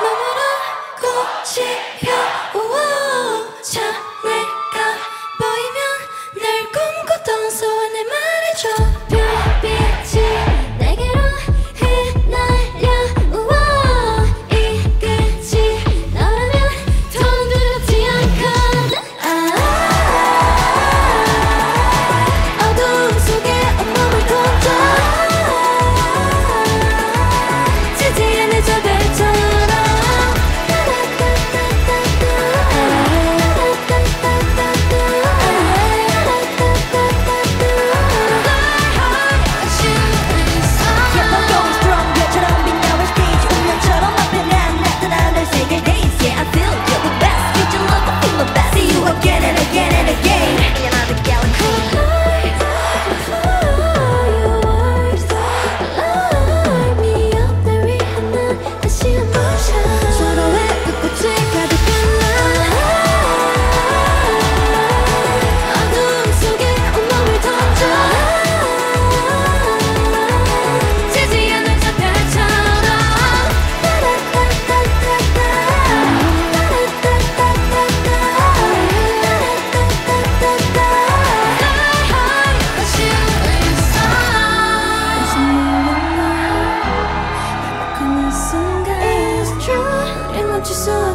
너무나 꽃이 펴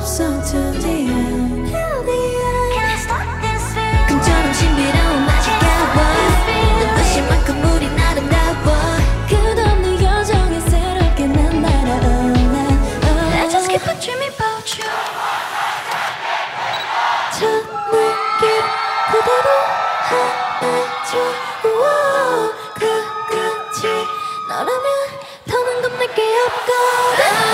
love song to the end Till the end Can't stop this feeling 금처럼 신비로운 magical one 내 뜻인 만큼 우린 아름다워 끝없는 여정에 새롭게 난 날아 oh, I just keep on dreaming about you 첫 느낌 그대로 안아줘 우와 그끝이 너라면 더는 겁낼 게 없거든